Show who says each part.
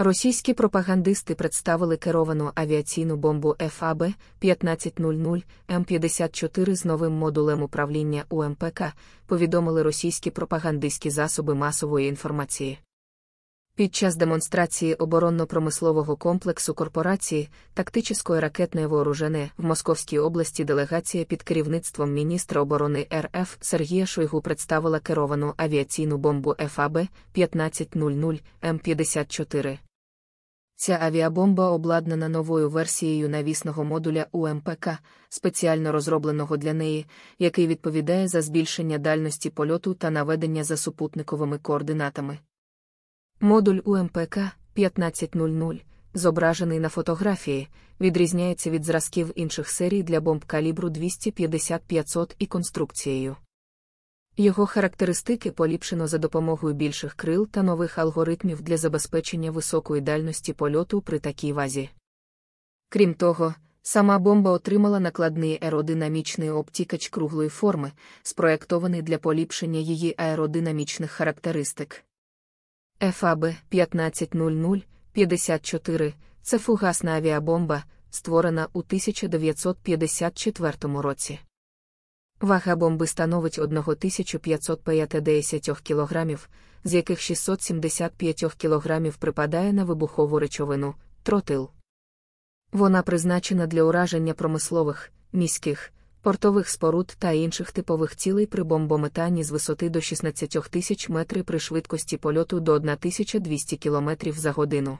Speaker 1: Російські пропагандисти представили керовану авіаційну бомбу ФАБ 1500 М54 з новим модулем управління УМПК, повідомили російські пропагандистські засоби масової інформації. Під час демонстрації оборонно-промислового комплексу корпорації тактичної ракетної вооружене в Московській області делегація під керівництвом міністра оборони РФ Сергія Шойгу представила керовану авіаційну бомбу ФАБ 1500 М54. Ця авіабомба обладнана новою версією навісного модуля УМПК, спеціально розробленого для неї, який відповідає за збільшення дальності польоту та наведення за супутниковими координатами. Модуль УМПК 1500, зображений на фотографії, відрізняється від зразків інших серій для бомб калібру 250-500 і конструкцією. Його характеристики поліпшено за допомогою більших крил та нових алгоритмів для забезпечення високої дальності польоту при такій вазі. Крім того, сама бомба отримала накладний аеродинамічний обтікач круглої форми, спроєктований для поліпшення її аеродинамічних характеристик. ФАБ 1500 54 це фугасна авіабомба, створена у 1954 році. Вага бомби становить 1550 кг, з яких 675 кг припадає на вибухову речовину тротил. Вона призначена для ураження промислових, міських, портових споруд та інших типових цілей при бомбометанні з висоти до 16 тисяч метрів при швидкості польоту до 1200 км за годину.